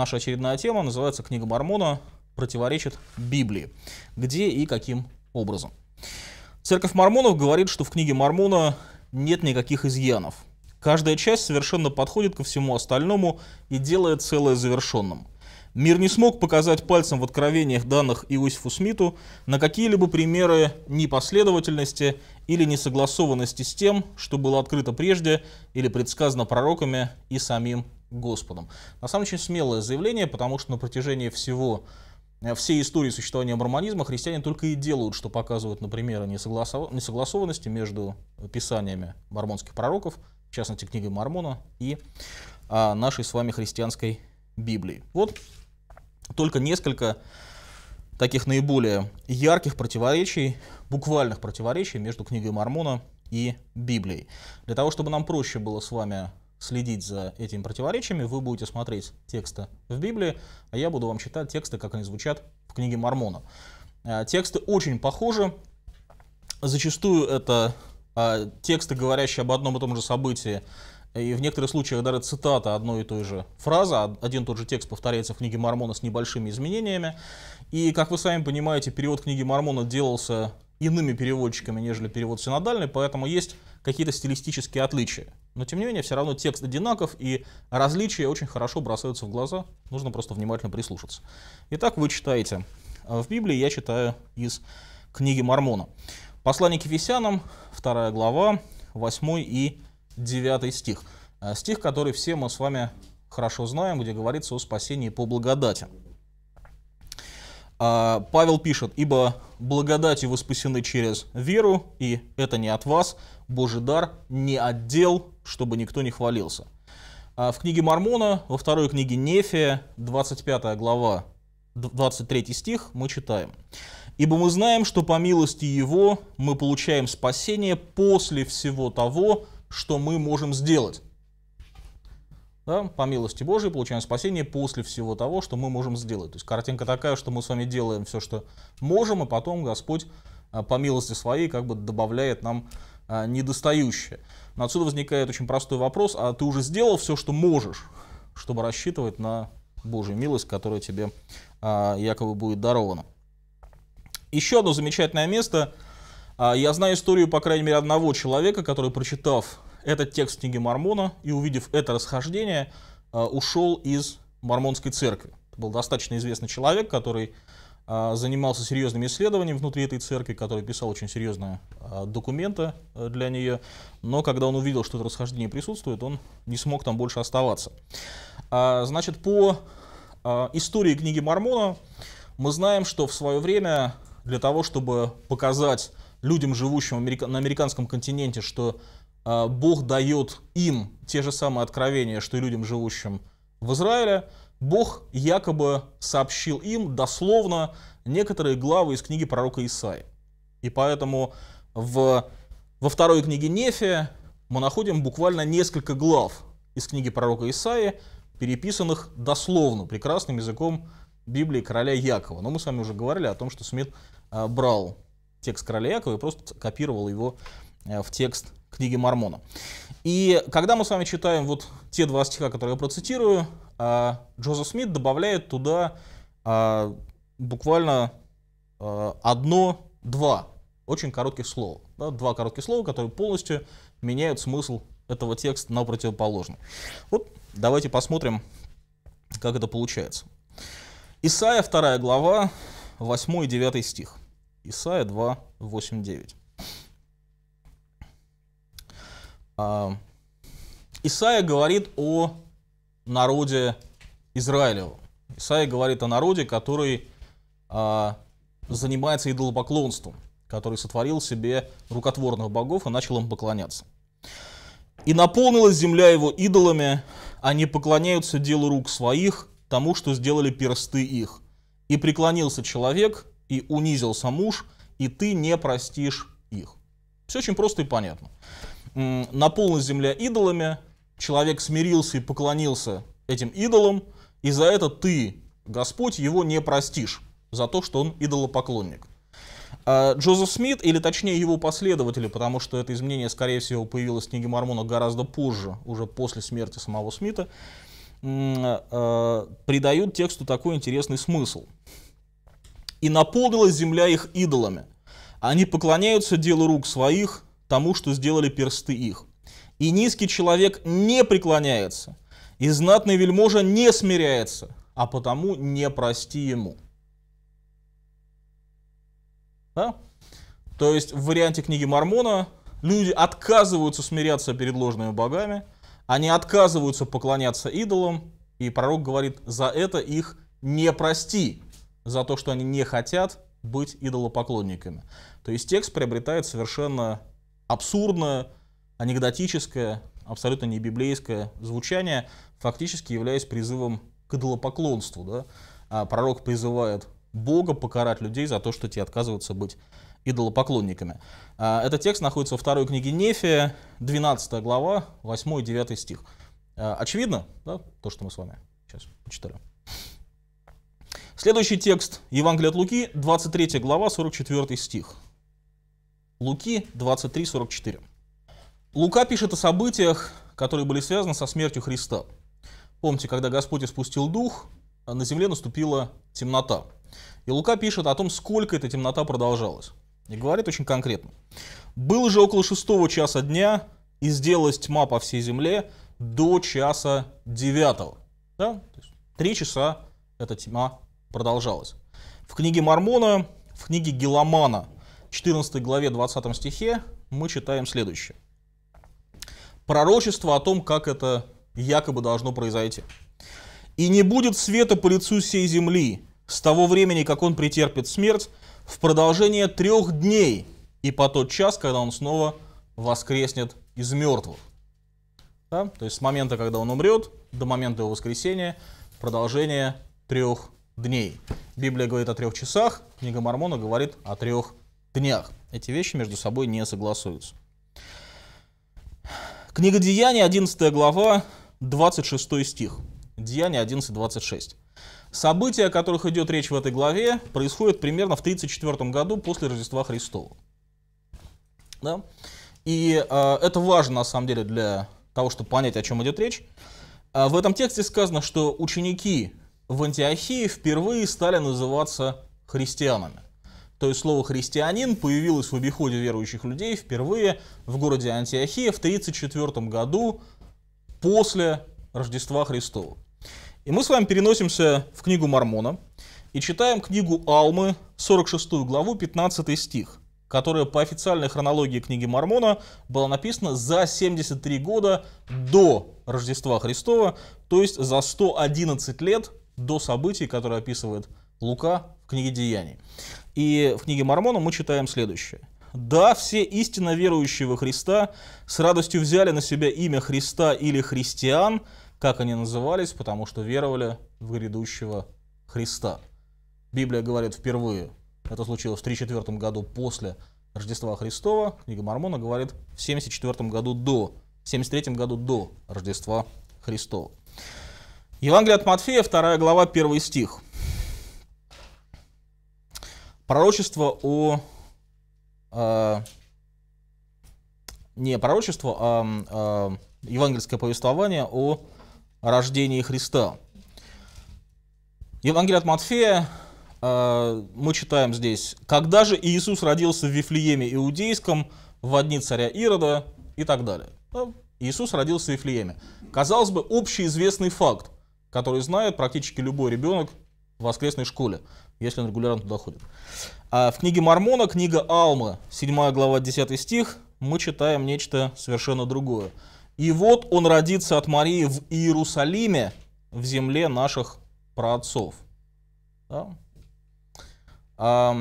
Наша очередная тема называется «Книга Мормона противоречит Библии». Где и каким образом? Церковь Мормонов говорит, что в книге Мормона нет никаких изъянов. Каждая часть совершенно подходит ко всему остальному и делает целое завершенным. Мир не смог показать пальцем в откровениях данных Иосифу Смиту на какие-либо примеры непоследовательности или несогласованности с тем, что было открыто прежде или предсказано пророками и самим Господом. На самом деле очень смелое заявление, потому что на протяжении всего э, всей истории существования мормонизма христиане только и делают, что показывают, например, несогласованности между писаниями мормонских пророков, в частности книгой Мормона, и а, нашей с вами христианской Библии. Вот только несколько таких наиболее ярких противоречий, буквальных противоречий между книгой Мормона и Библией. Для того, чтобы нам проще было с вами следить за этими противоречиями, вы будете смотреть тексты в Библии, а я буду вам читать тексты, как они звучат в книге Мормона. Тексты очень похожи. Зачастую это а, тексты, говорящие об одном и том же событии, и в некоторых случаях даже цитата одной и той же фразы, один и тот же текст повторяется в книге Мормона с небольшими изменениями. И, как вы сами понимаете, перевод книги Мормона делался иными переводчиками, нежели перевод синодальный, поэтому есть какие-то стилистические отличия. Но, тем не менее, все равно текст одинаков, и различия очень хорошо бросаются в глаза, нужно просто внимательно прислушаться. Итак, вы читаете в Библии, я читаю из книги Мормона. Послание к Ефесянам, 2 глава, 8 и 9 стих. Э, стих, который все мы с вами хорошо знаем, где говорится о спасении по благодати. А, Павел пишет, «Ибо благодатью вы спасены через веру, и это не от вас, Божий дар, не отдел, чтобы никто не хвалился». А в книге Мормона, во второй книге Нефия, 25 глава, 23 стих, мы читаем. «Ибо мы знаем, что по милости Его мы получаем спасение после всего того, что мы можем сделать. Да, по милости Божией получаем спасение после всего того, что мы можем сделать. То есть картинка такая, что мы с вами делаем все, что можем, и потом Господь а, по милости своей как бы добавляет нам а, недостающее. Но отсюда возникает очень простой вопрос, а ты уже сделал все, что можешь, чтобы рассчитывать на Божью милость, которая тебе а, якобы будет дарована. Еще одно замечательное место – я знаю историю, по крайней мере, одного человека, который, прочитав этот текст книги Мормона и увидев это расхождение, ушел из мормонской церкви. Это был достаточно известный человек, который занимался серьезными исследованиями внутри этой церкви, который писал очень серьезные документы э, для нее, но когда он увидел, что это расхождение присутствует, он не смог там больше оставаться. Значит, по истории книги Мормона мы знаем, что в свое время для того, чтобы показать людям, живущим на американском континенте, что Бог дает им те же самые откровения, что и людям, живущим в Израиле, Бог якобы сообщил им дословно некоторые главы из книги пророка Исаи. И поэтому в, во второй книге Нефия мы находим буквально несколько глав из книги пророка Исаи, переписанных дословно, прекрасным языком Библии короля Якова. Но мы с вами уже говорили о том, что Смит э, брал текст короля Якова и просто копировал его э, в текст книги Мормона. И когда мы с вами читаем вот те два стиха, которые я процитирую, Джозеф Смит добавляет туда э, буквально одно-два очень коротких слова. Да, два коротких слова, которые полностью меняют смысл этого текста на противоположный. Вот давайте посмотрим, как это получается. Исайя, 2 глава, 8 и 9 стих. Исайя 2, 8, 9. Исайя говорит о народе Израилеву. Исайя говорит о народе, который а, занимается идолопоклонством, который сотворил себе рукотворных богов и начал им поклоняться. «И наполнилась земля его идолами, они поклоняются делу рук своих, тому, что сделали персты их. И преклонился человек, и унизился муж, и ты не простишь их. Все очень просто и понятно. Наполнилась земля идолами, человек смирился и поклонился этим идолам, и за это ты, Господь, его не простишь, за то, что он идолопоклонник. А Джозеф Смит, или точнее его последователи, потому что это изменение, скорее всего, появилось в книге Мормона гораздо позже, уже после смерти самого Смита, а, придают тексту такой интересный смысл. «И наполнилась земля их идолами. Они поклоняются делу рук своих, тому, что сделали персты их. И низкий человек не преклоняется, и знатный вельможа не смиряется, а потому не прости ему». Да? То есть в варианте книги Мормона люди отказываются смиряться перед ложными богами, они отказываются поклоняться идолам, и пророк говорит, за это их не прости, за то, что они не хотят быть идолопоклонниками. То есть текст приобретает совершенно абсурдное, анекдотическое, абсолютно не библейское звучание, фактически являясь призывом к идолопоклонству. Да? А пророк призывает Бога покарать людей за то, что те отказываются быть идолопоклонниками. А, этот текст находится во второй книге Нефия, 12 глава, 8 и 9 стих. А, очевидно, да, то, что мы с вами сейчас почитали. Следующий текст Евангелия от Луки, 23 глава, 44 стих. Луки 23, 44. Лука пишет о событиях, которые были связаны со смертью Христа. Помните, когда Господь испустил дух, на земле наступила темнота. И Лука пишет о том, сколько эта темнота продолжалась. И говорит очень конкретно. «Было же около шестого часа дня, и сделалась тьма по всей земле до часа девятого». Да? Три часа эта тьма продолжалась. В книге Мормона, в книге Геломана, 14 главе 20 стихе, мы читаем следующее. Пророчество о том, как это якобы должно произойти. «И не будет света по лицу всей земли с того времени, как он претерпит смерть, в продолжение трех дней и по тот час, когда он снова воскреснет из мертвых. Да? То есть с момента, когда он умрет, до момента его воскресения, продолжение трех дней. Библия говорит о трех часах, книга Мормона говорит о трех днях. Эти вещи между собой не согласуются. Книга Деяний, 11 глава, 26 стих. Деяния 11.26. События, о которых идет речь в этой главе, происходят примерно в 1934 году после Рождества Христова. Да? И э, это важно на самом деле для того, чтобы понять, о чем идет речь. Э, в этом тексте сказано, что ученики в Антиохии впервые стали называться христианами. То есть слово «христианин» появилось в обиходе верующих людей впервые в городе Антиохия в 1934 году после Рождества Христова. И мы с вами переносимся в книгу Мормона и читаем книгу Алмы, 46 главу, 15 стих, которая по официальной хронологии книги Мормона была написана за 73 года до Рождества Христова, то есть за 111 лет до событий, которые описывает Лука в книге Деяний. И в книге Мормона мы читаем следующее. Да, все истинно верующие во Христа с радостью взяли на себя имя Христа или христиан – как они назывались? Потому что веровали в грядущего Христа. Библия говорит впервые, это случилось в 34 году после Рождества Христова. Книга Мормона говорит в 74 году до, 73 году до Рождества Христова. Евангелие от Матфея, 2 глава, 1 стих. Пророчество о... Э, не пророчество, а э, евангельское повествование о рождении Христа. Евангелие от Матфея, э, мы читаем здесь, «Когда же Иисус родился в Вифлееме Иудейском, в дни царя Ирода» и так далее. Иисус родился в Вифлееме. Казалось бы, общеизвестный факт, который знает практически любой ребенок в воскресной школе, если он регулярно туда ходит. А в книге Мормона, книга Алмы, 7 глава, 10 стих, мы читаем нечто совершенно другое. И вот он родится от Марии в Иерусалиме, в земле наших праотцов. Да? А,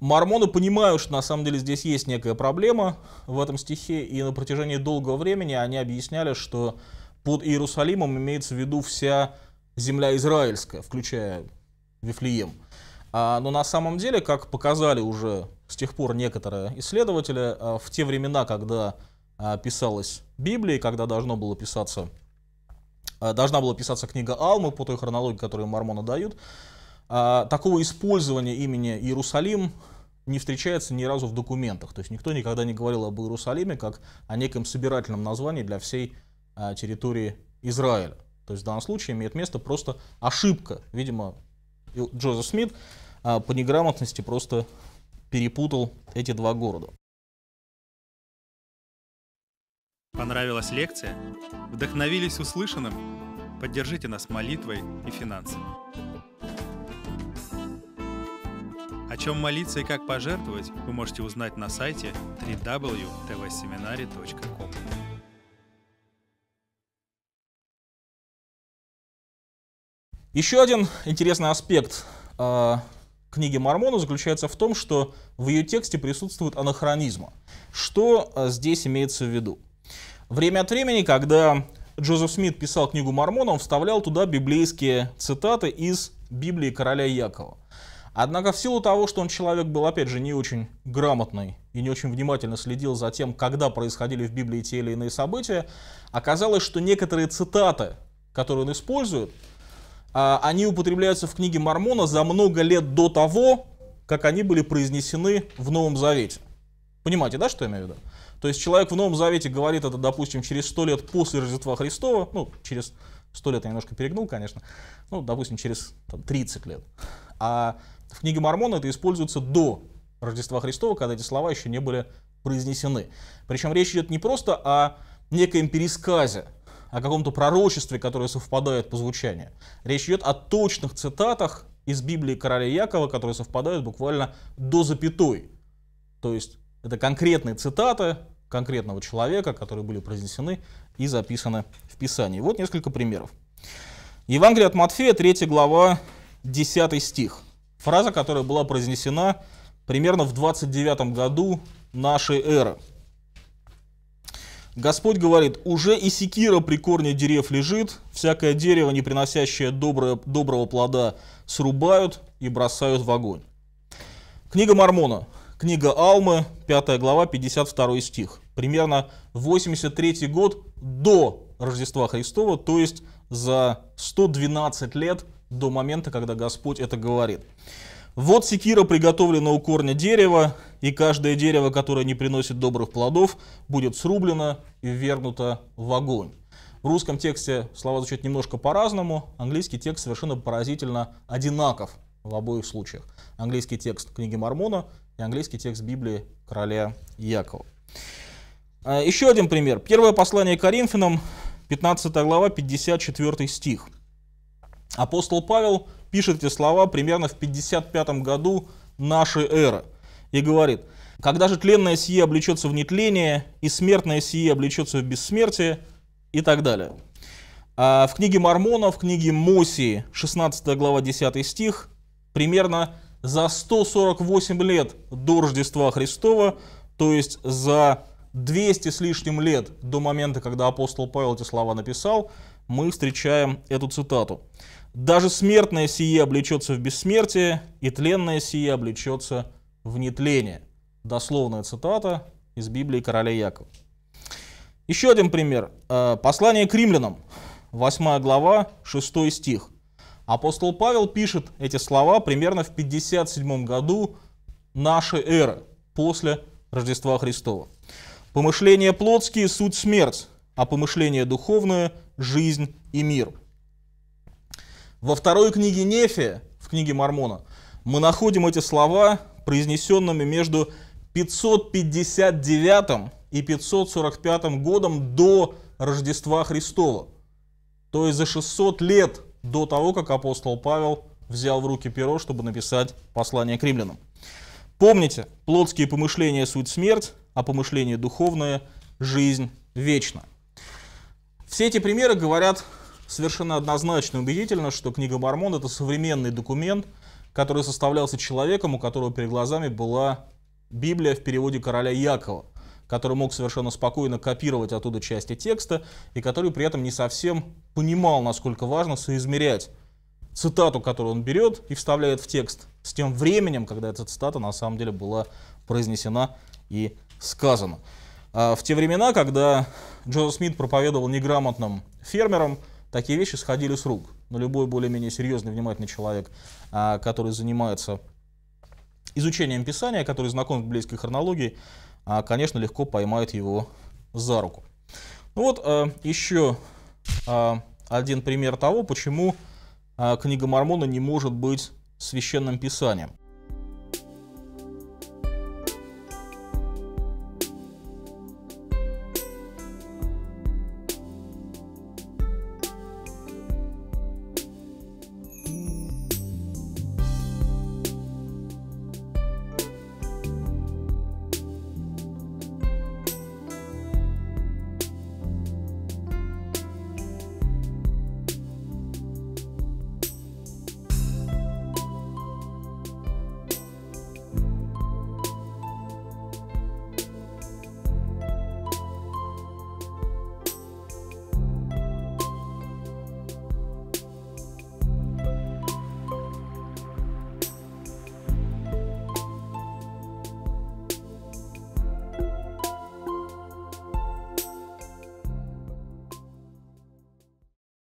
мормоны понимают, что на самом деле здесь есть некая проблема в этом стихе, и на протяжении долгого времени они объясняли, что под Иерусалимом имеется в виду вся земля израильская, включая Вифлеем. А, но на самом деле, как показали уже с тех пор некоторые исследователи, а, в те времена, когда а, писалась Библия, когда должно было писаться, а, должна была писаться книга Алмы по той хронологии, которую мормоны дают. Такого использования имени Иерусалим не встречается ни разу в документах. То есть никто никогда не говорил об Иерусалиме как о неком собирательном названии для всей территории Израиля. То есть в данном случае имеет место просто ошибка. Видимо, Джозеф Смит а, по неграмотности просто перепутал эти два города. Понравилась лекция? Вдохновились услышанным? Поддержите нас молитвой и финансами. О чем молиться и как пожертвовать, вы можете узнать на сайте www.tvseminary.com. Еще один интересный аспект э, книги Мормона заключается в том, что в ее тексте присутствует анахронизма. Что э, здесь имеется в виду? Время от времени, когда Джозеф Смит писал книгу Мормона, он вставлял туда библейские цитаты из Библии короля Якова. Однако в силу того, что он человек был, опять же, не очень грамотный и не очень внимательно следил за тем, когда происходили в Библии те или иные события, оказалось, что некоторые цитаты, которые он использует, они употребляются в книге Мормона за много лет до того, как они были произнесены в Новом Завете. Понимаете, да, что я имею в виду? То есть человек в Новом Завете говорит это, допустим, через сто лет после Рождества Христова, ну, через сто лет я немножко перегнул, конечно, ну, допустим, через там, 30 лет. А в книге Мормона это используется до Рождества Христова, когда эти слова еще не были произнесены. Причем речь идет не просто о некоем пересказе, о каком-то пророчестве, которое совпадает по звучанию. Речь идет о точных цитатах из Библии короля Якова, которые совпадают буквально до запятой. То есть это конкретные цитаты конкретного человека, которые были произнесены и записаны в Писании. Вот несколько примеров. Евангелие от Матфея, 3 глава, 10 стих. Фраза, которая была произнесена примерно в 29 году нашей эры. Господь говорит, уже и секира при корне дерев лежит, всякое дерево, не приносящее доброе, доброго плода, срубают и бросают в огонь. Книга Мормона, книга Алмы, 5 глава, 52 стих. Примерно 83 год до Рождества Христова, то есть за 112 лет до момента, когда Господь это говорит. Вот секира приготовлена у корня дерева, и каждое дерево, которое не приносит добрых плодов, будет срублено и ввергнуто в огонь. В русском тексте слова звучат немножко по-разному, английский текст совершенно поразительно одинаков в обоих случаях. Английский текст книги Мормона и английский текст Библии короля Якова. А, еще один пример. Первое послание Коринфянам, 15 глава, 54 стих. Апостол Павел пишет эти слова примерно в 55 году нашей эры и говорит, когда же тленное сие облечется в нетление, и смертное сие облечется в бессмертие, и так далее. А в книге Мормона, в книге Мосии, 16 глава, 10 стих, примерно за 148 лет до Рождества Христова, то есть за 200 с лишним лет до момента, когда апостол Павел эти слова написал, мы встречаем эту цитату. Даже смертное сие облечется в бессмертие, и тленное сие облечется в нетление. Дословная цитата из Библии короля Якова. Еще один пример. Э, послание к римлянам, 8 глава, 6 стих. Апостол Павел пишет эти слова примерно в 57 году нашей эры, после Рождества Христова. «Помышления плотские – суть смерть, а помышления духовное – жизнь и мир». Во второй книге Нефия, в книге Мормона, мы находим эти слова, произнесенными между 559 и 545 годом до Рождества Христова. То есть за 600 лет до того, как апостол Павел взял в руки перо, чтобы написать послание к римлянам. Помните, плотские помышления – суть смерть, а помышления духовные – жизнь вечна. Все эти примеры говорят совершенно однозначно и убедительно, что книга Мормон это современный документ, который составлялся человеком, у которого перед глазами была Библия в переводе короля Якова, который мог совершенно спокойно копировать оттуда части текста и который при этом не совсем понимал, насколько важно соизмерять цитату, которую он берет и вставляет в текст, с тем временем, когда эта цитата на самом деле была произнесена и сказана. А в те времена, когда Джозеф Смит проповедовал неграмотным фермерам, такие вещи сходили с рук. Но любой более-менее серьезный, внимательный человек, а, который занимается изучением Писания, который знаком с библейской хронологией, а, конечно, легко поймает его за руку. Ну вот а, еще один пример того, почему а, книга Мормона не может быть священным писанием.